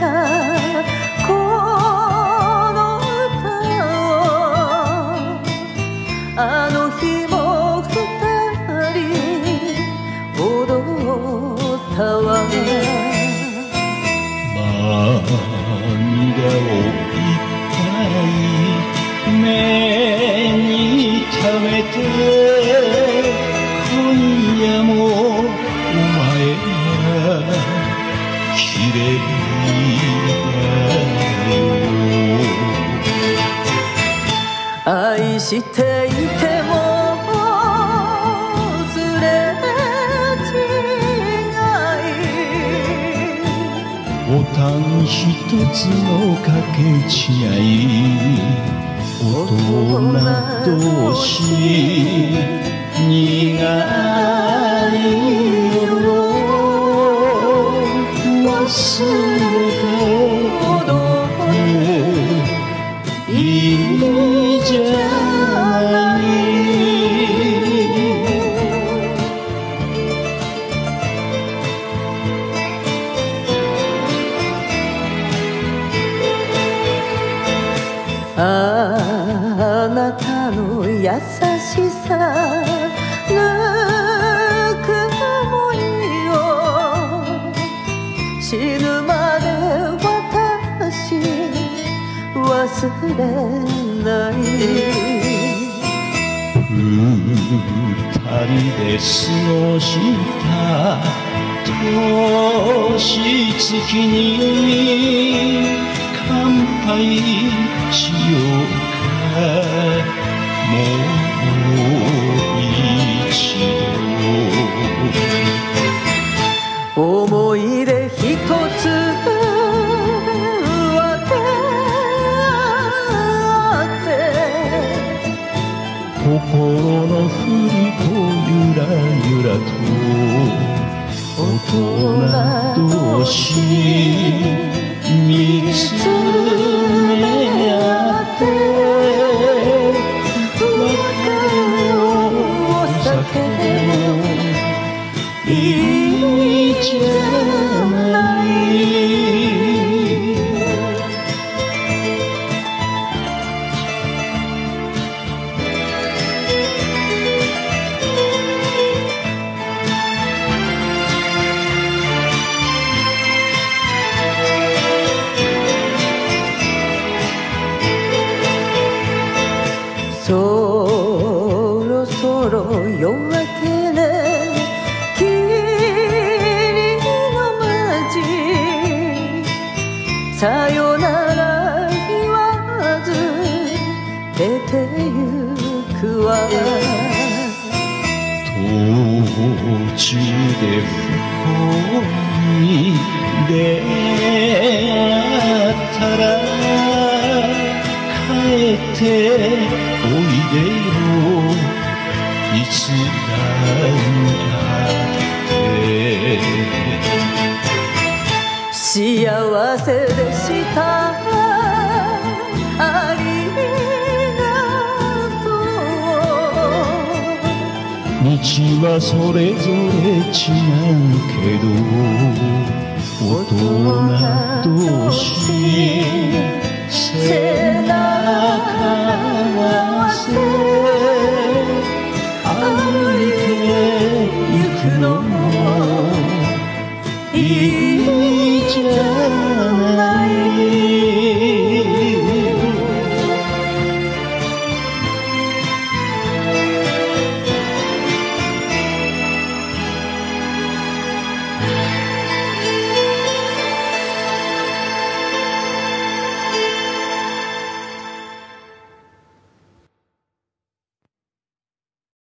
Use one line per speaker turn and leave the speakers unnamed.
看していてもすれ違い
ボタン一つの掛け違い。大人同士苦い夜を忘れいいじゃな
しさぬくもりを死ぬまで私忘れない
二人で過ごした。年月に乾杯しよう度
思い出一つ分け合って
心の振り子ゆらゆらと大人同士見つめ合って別れを避けていいい
そろそろ夜明けさよなら言わず出てゆくわ。
途中で不幸に出会ったら帰っておいでよ。いつだって。
幸せでした。ありがとう
道はそれぞれ違うけど大人同士背中合わせ歩いてゆくの。もいいじゃ